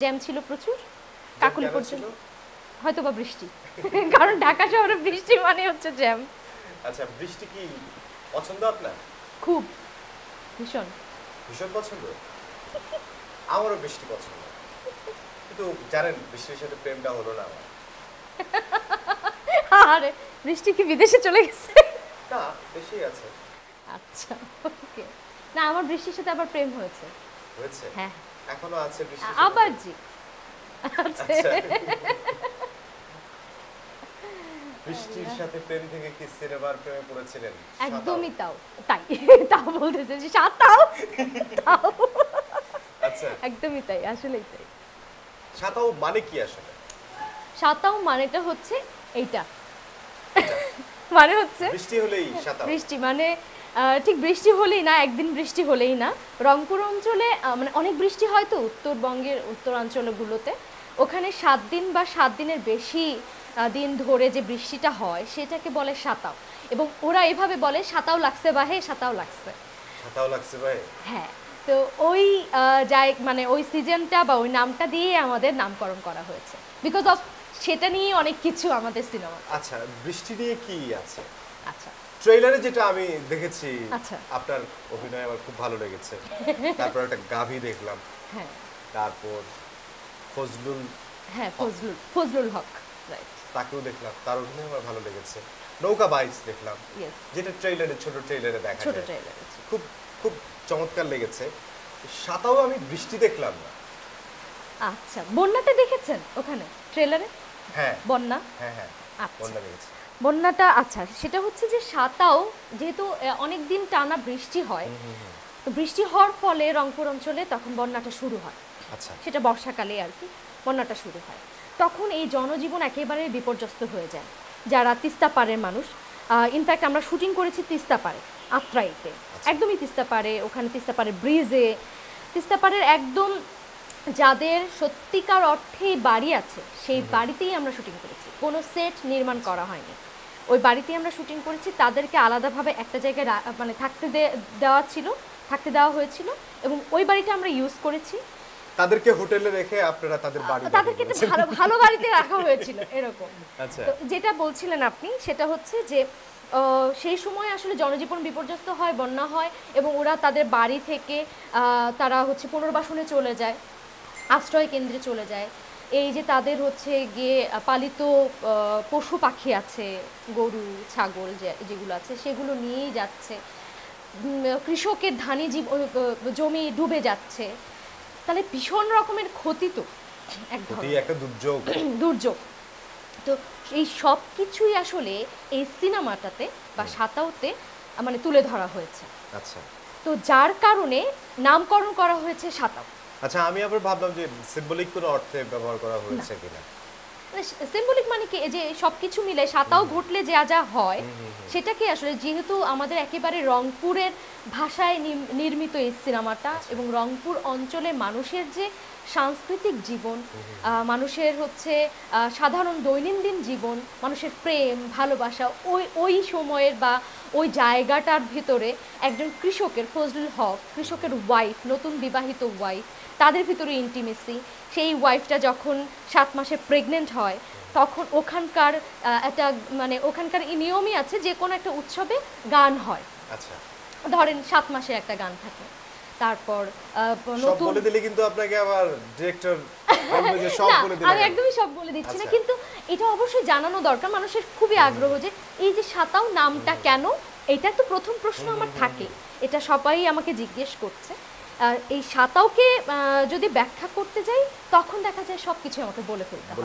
Jam ছিল প্রচুর কাকুলি পর্যন্ত। হয়তো বা বৃষ্টি। কারণ ঢাকা শহরে বৃষ্টি মানে হচ্ছে জ্যাম। আচ্ছা বৃষ্টি কি পছন্দ আপনার? খুব। ভীষণ। ভীষণ পছন্দ? আমারও বৃষ্টি পছন্দ। কিন্তু জানেন বৃষ্টির সাথে প্রেমটা হলো না আমার। আরে বৃষ্টি কি বিদেশে চলে গেছে? না বেশি আছে। আচ্ছা ওকে। না আমার বৃষ্টির সাথে আবার প্রেম হয়েছে। হয়েছে? হ্যাঁ। এখনও আছে বৃষ্টি আবার জি। আচ্ছা। বৃষ্টির সাথে প্রেম থেকে কি সিনেমার প্রেমে পড়েছিলেন? একদমই তাও। তাই। তাও বলতেছে যে সাতাও। তাও। আচ্ছা। একদমই তাই আসলেই তাই। সাঁতাও মানে কি আসলে? সাতাও মানেটা হচ্ছে এইটা। মানে হচ্ছে বৃষ্টি হলেই সাঁতাও। বৃষ্টি মানে ঠিক বৃষ্টি হলেই না একদিন বৃষ্টি হলেই না। রংপুর অঞ্চলে মানে অনেক বৃষ্টি হয় তো উত্তরবঙ্গের উত্তরাঞ্চলগুলোতে। ওখানে সাত দিন বা সাত দিনের বেশি দিন ধরে যে বৃষ্টিটা হয় সেটাকে বলে সাতাও। এবং ওরা এভাবে বলে সাতাও লাগছে বা হে সাতাও লাগছে। সাঁতাও লাগছে ভাই হ্যাঁ তো ওই যাই মানে ওই সিজনটা বা ওই নামটা দিয়ে আমাদের নামকরণ করা হয়েছে। বিকজ অফ সেটা নিয়ে অনেক কিছু আমাদের সিনেমা আচ্ছা বৃষ্টি নিয়ে কি আছে? আচ্ছা। ট্রেলারে যেটা আমি দেখেছি আচ্ছা। আপনার অভিনয় আমার খুব ভালো লেগেছে। তারপর একটা গাভী দেখলাম। হ্যাঁ। তারপর ফজলুল হ্যাঁ ফজলুল ফজলুল হক রাইট তাকেও দেখলাম। তার অভিনয় আমার ভালো লেগেছে। নৌকা বাইস দেখলাম। যেটা ট্রেলারে ছোট ট্রেলারে দেখা ছোট ট্রেলার খুব খুব চমৎকার লেগেছে। সাতাও আমি বৃষ্টি দেখলাম না। আচ্ছা বন্যাটা দেখেছেন ওখানে ট্রেলারে হ্যাঁ। বন্যা? হ্যাঁ হ্যাঁ। আচ্ছা। বন্যা দেখেছি। বন্যাটা আচ্ছা সেটা হচ্ছে যে সাতাও যেহেতু অনেক দিন টানা বৃষ্টি হয়। তো বৃষ্টি হওয়ার ফলে রংপুর অঞ্চলে তখন বন্যাটা শুরু হয়। আচ্ছা। সেটা বর্ষাকালে আর কি বন্যাটা শুরু হয়। তখন এই জনজীবন একেবারে বিপর্যস্ত হয়ে যায় যারা তিস্তা পাড়ের মানুষ। ইনফ্যাক্ট আমরা শুটিং করেছি তিস্তা পাড়ে আত্রাইতে। একদমই তিস্তা পাড়ে ওখানে তিস্তা পাড়ে ব্রিজে তিস্তা পাড়ের একদম যাদের সত্যিকার অর্থেই বাড়ি আছে সেই বাড়িতেই আমরা শুটিং করেছি। কোনো সেট নির্মাণ করা হয়নি। ওই বাড়িতেই আমরা শুটিং করেছি তাদেরকে আলাদাভাবে একটা জায়গায় মানে থাকতে দেওয়া ছিল থাকতে দেওয়া হয়েছিল এবং ওই বাড়িটা আমরা ইউজ করেছি। তাদেরকে হোটেলে রেখে আপনারা তাদের বাড়ি তাদেরকে ভালো ভালো বাড়িতে রাখা হয়েছিল এরকম। আচ্ছা। যেটা বলছিলেন আপনি সেটা হচ্ছে যে সেই সময় আসলে জনজীবন বিপর্যস্ত হয় বন্যা হয় এবং ওরা তাদের বাড়ি থেকে আহ, তারা হচ্ছে পুনর্বাসনে চলে যায়। আশ্রয় কেন্দ্রে চলে যায়। এই যে তাদের হচ্ছে গিয়ে পালিত পশু পাখি আছে গরু ছাগল যেগুলো আছে সেগুলো নিয়েই যাচ্ছে। কৃষকের ধানি জমি ডুবে যাচ্ছে। তাহলে ভীষণ রকমের ক্ষতি তো এক ধরনের। একটা দুর্যোগ। দুর্যোগ। তো এই সব কিছুই আসলে এই সিনেমাটাতে বা সাতাওতে মানে তুলে ধরা হয়েছে। আচ্ছা। তো যার কারণে নামকরণ করা হয়েছে সাতাও আচ্ছা আমি আবার ভাবলাম যে সিম্বলিক কোনো অর্থে ব্যবহার করা হয়েছে কিনা। সিম্বলিক মানে কি? এই যে সবকিছু মিলে সাতাও ঘটলে যা যা হয় সেটাকে আসলে যেহেতু আমাদের একেবারে রংপুরের ভাষায় নির্মিত এই সিনেমাটা এবং রংপুর অঞ্চলে মানুষের যে সাংস্কৃতিক জীবন মানুষের হচ্ছে সাধারণ দৈনন্দিন জীবন মানুষের প্রেম ভালোবাসা ওই ওই সময়ের বা ওই জায়গাটার ভিতরে একজন কৃষকের ফজলুল হক কৃষকের ওয়াইফ নতুন বিবাহিত ওয়াইফ তাদের ভিতরে ইন্টিমেসি সেই ওয়াইফটা যখন সাত মাসে প্রেগনেন্ট হয় তখন ওখানকার একটা মানে ওখানকার নিয়মই আছে যে কোনো একটা উৎসবে গান হয়। আচ্ছা। ধরেন সাত মাসে একটা গান থাকে। তারপর নতুন বলে দিলে কিন্তু আপনাকে আবার ডিরেক্টর আমি একদমই সব বলে দিচ্ছি না আচ্ছা। কিন্তু এটা অবশ্যই জানানো দরকার। মানুষের খুবই আগ্রহ যে এই যে সাতাও নামটা কেন? এটা তো প্রথম প্রশ্ন আমার থাকে। এটা সবাই আমাকে জিজ্ঞেস করছে। এই সাতাওকে যদি ব্যাখ্যা করতে যাই তখন দেখা যায় সব কিছু আমাকে বলে ফেলতে